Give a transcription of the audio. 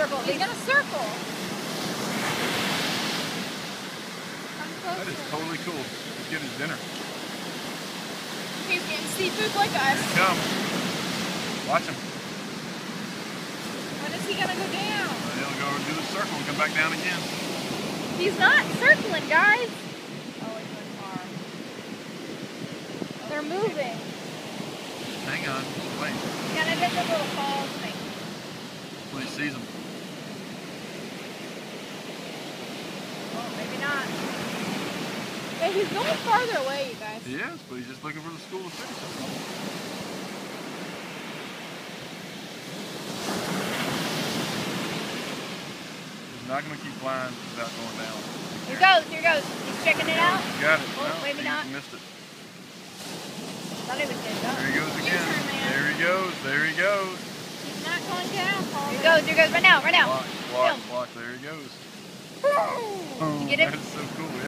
circle. He's gonna circle. That is totally cool. He's getting his dinner. He's getting seafood like us. Come. Watch him. When is he gonna go down? He'll go do the circle and come back down again. He's not circling, guys. Oh, it's in far. They're moving. Hang on. Wait. He's gonna hit the little falls thing. Till he sees him. Oh, maybe not. Yeah, he's going farther away, you guys. He is, but he's just looking for the school of fish. He's not going to keep flying without going down. Here goes, here goes. He's checking it out. Got it. Oh, No, maybe he not. missed it. Thought he was getting. There he goes again. There he goes. There he goes. He's not going down, Paul. Here he goes, here he goes. Right now, right now. Block, block, Film. block. There he goes. Boom. Boom. Get oh, him? That is so cool.